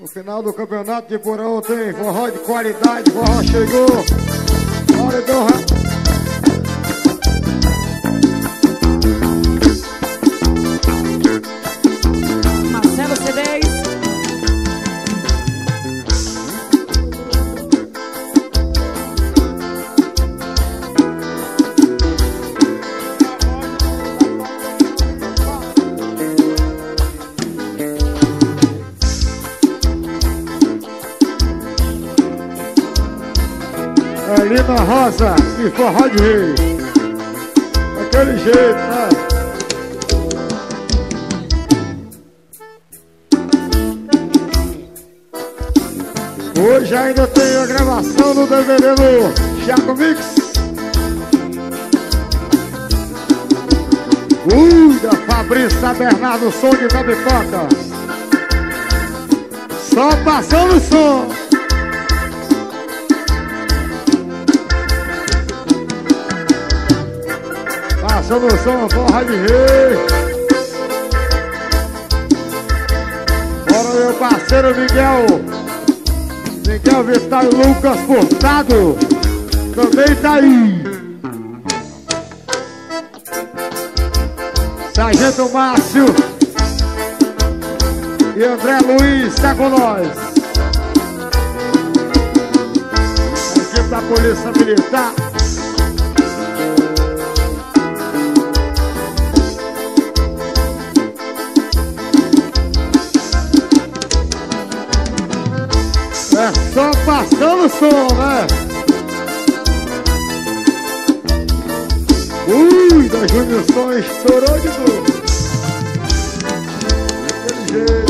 No final do campeonato de Porão tem forró de qualidade, forró chegou. Hora do Lima Rosa e forró de rei. Daquele jeito, né? Hoje ainda tem a gravação do DVD do Chaco Mix. Cuida, Fabrício Bernardo, som de Capipoca. Só passando o som. Passando o som, forra de rei. Bora, meu parceiro Miguel. Miguel Vital e Lucas Furtado. Também tá aí. Sargento Márcio. E André Luiz tá com nós. A equipe da Polícia Militar. Só passando o som, né? Ui, da Júnior Som estourou de novo. Daquele jeito.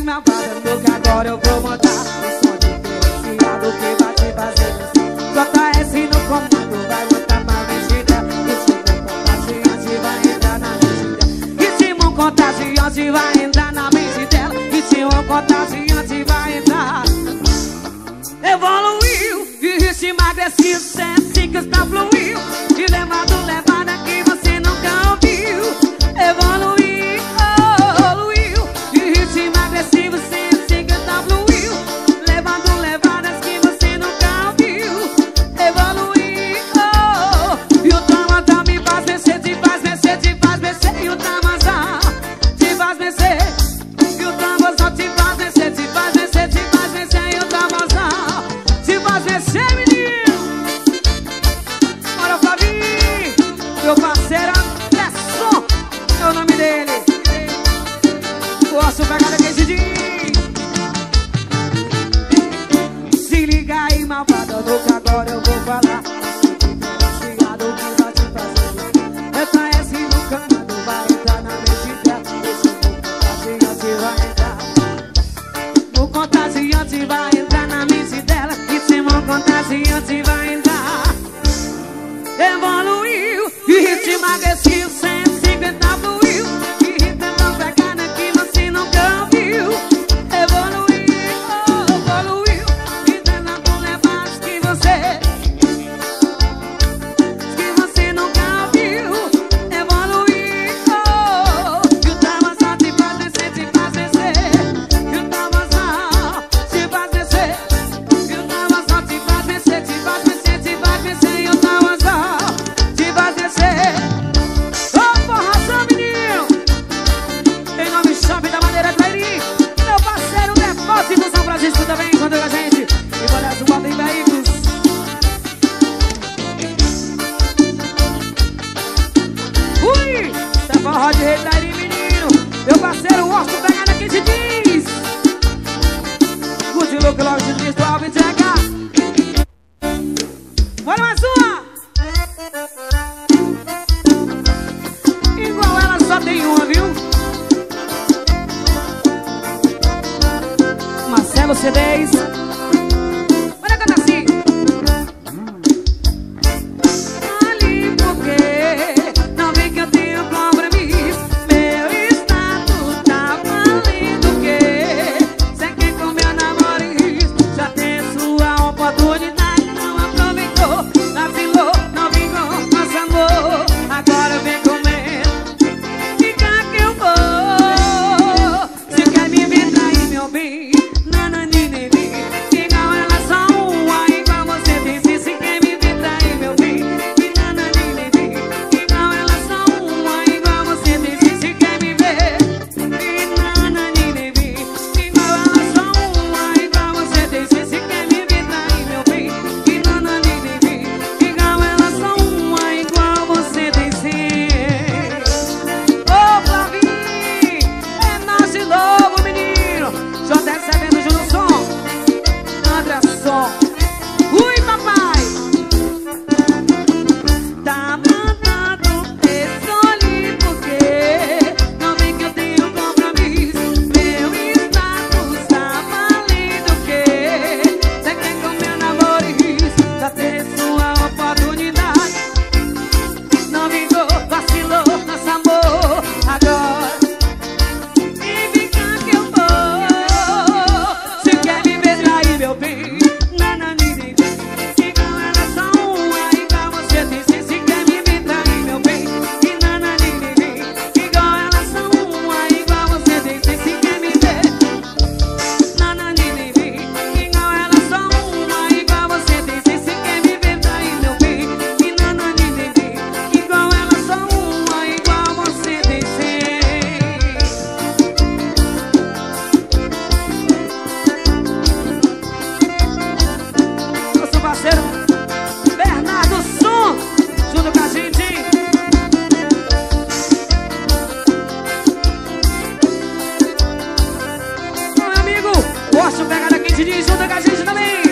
bem malvada Porque agora eu vou mandar o som diferenciado Que vai te fazer dançar JS no comando vai botar pra mexida. Ritmo contagiante vai entrar na mente dela Ritmo contagiante vai entrar na mente dela Ritmo contagiante vai entrar. Evoluiu e ritmo agressivo é Sem assim que está fluindo. De levado leva paso, Listen to me.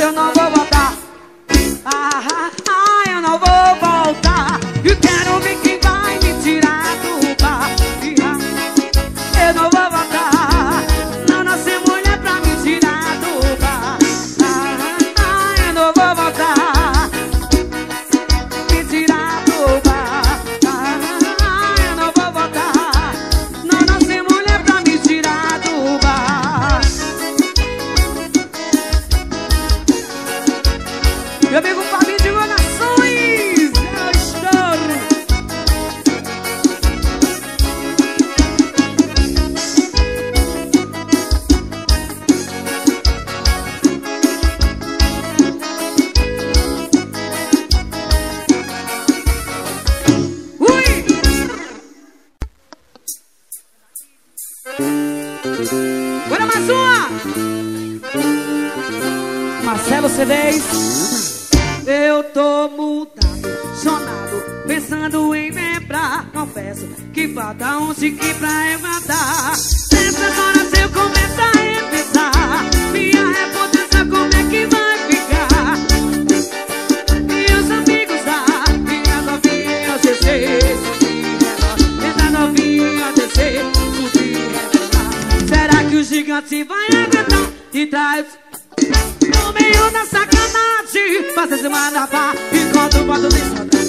Eu não vou voltar Bora mais uma! Marcelo C10 Eu tô mudado, chonado Pensando em lembrar. Confesso que falta um chique pra eu matar Nessas horas eu começo a repensar Minha reputação como é que vai? se vai aguentar e traz no meio da sacanagem, fazer se mandar enquanto bota de saudade.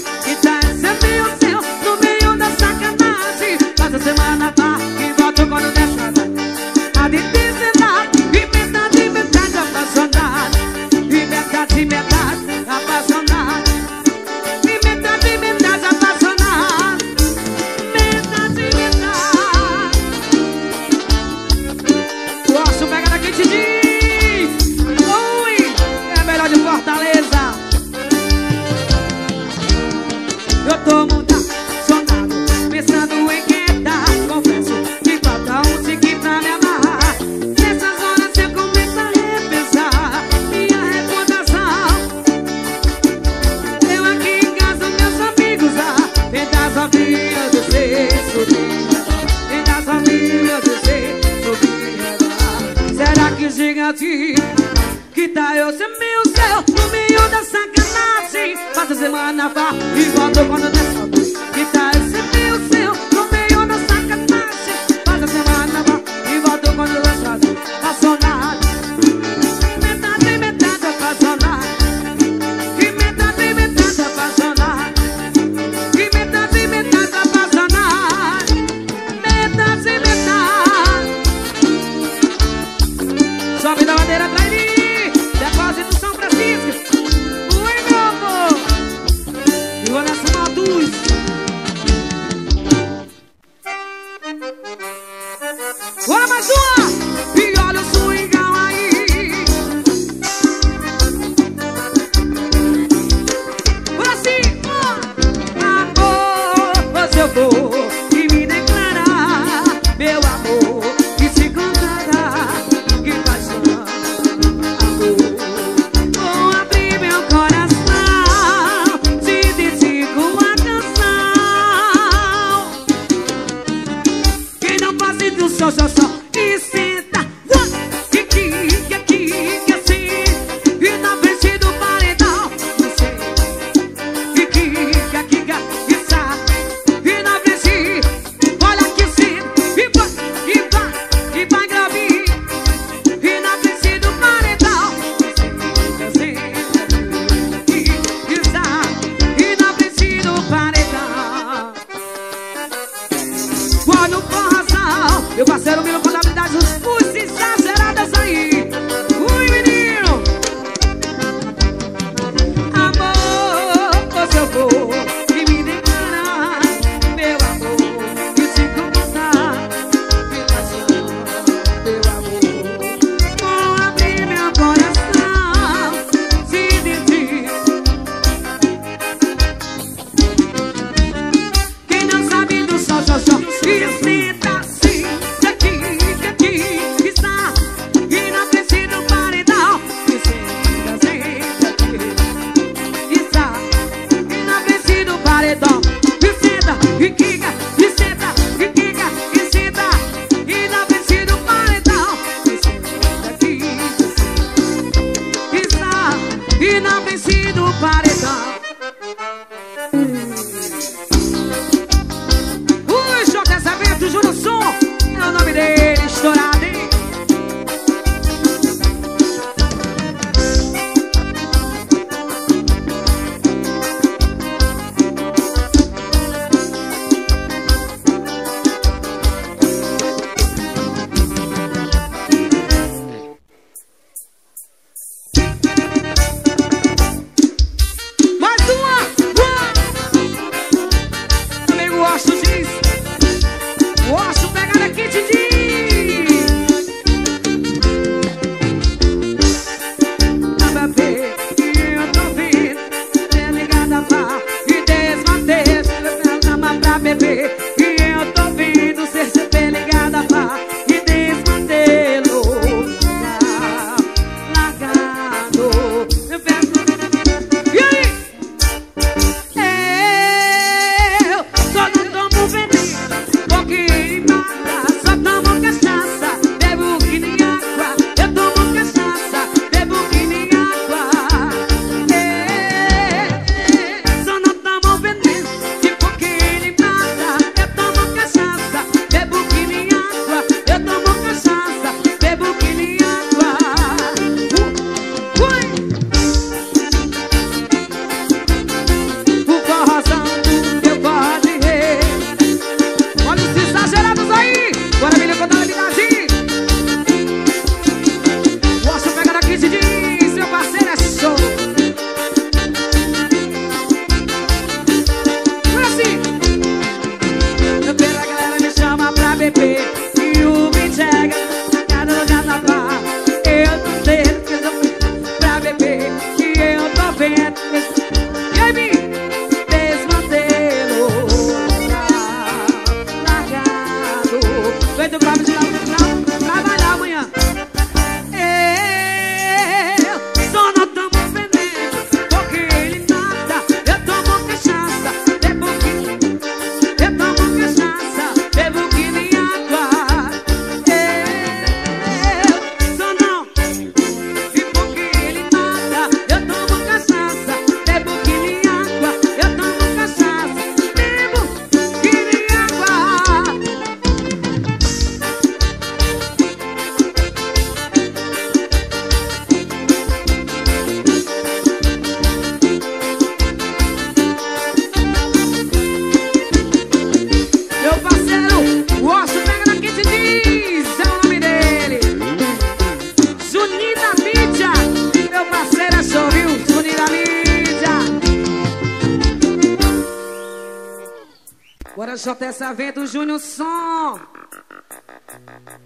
JS Vento, Júnior Som.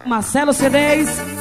Marcelo C10.